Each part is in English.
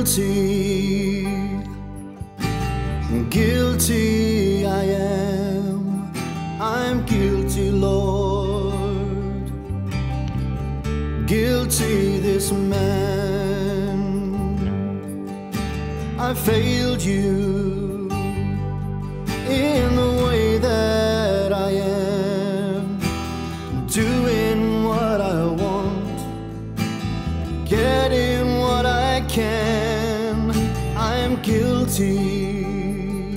guilty, guilty I am. I'm guilty, Lord. Guilty this man. I failed you in the way that I am, doing what I want, getting what I can. Guilty,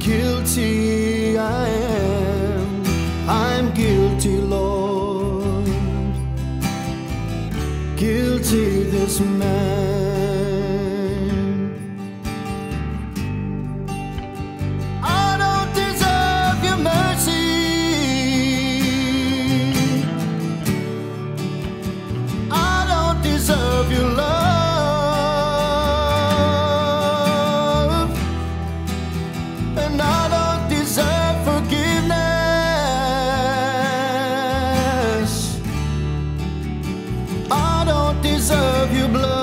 guilty I am. I'm guilty, Lord, guilty this man. I don't deserve your blood.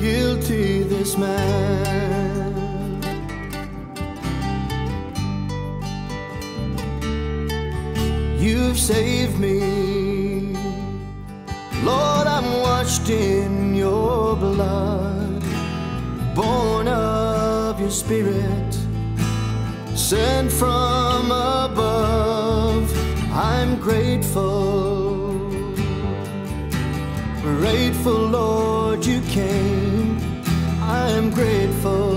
Guilty this man. You've saved me, Lord. I'm washed in your blood, born of your spirit sent from above. I'm grateful, grateful, Lord, you came. I'm grateful,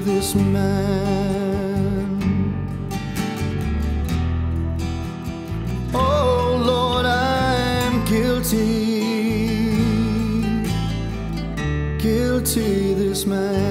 this man. Oh Lord, I'm guilty, guilty this man.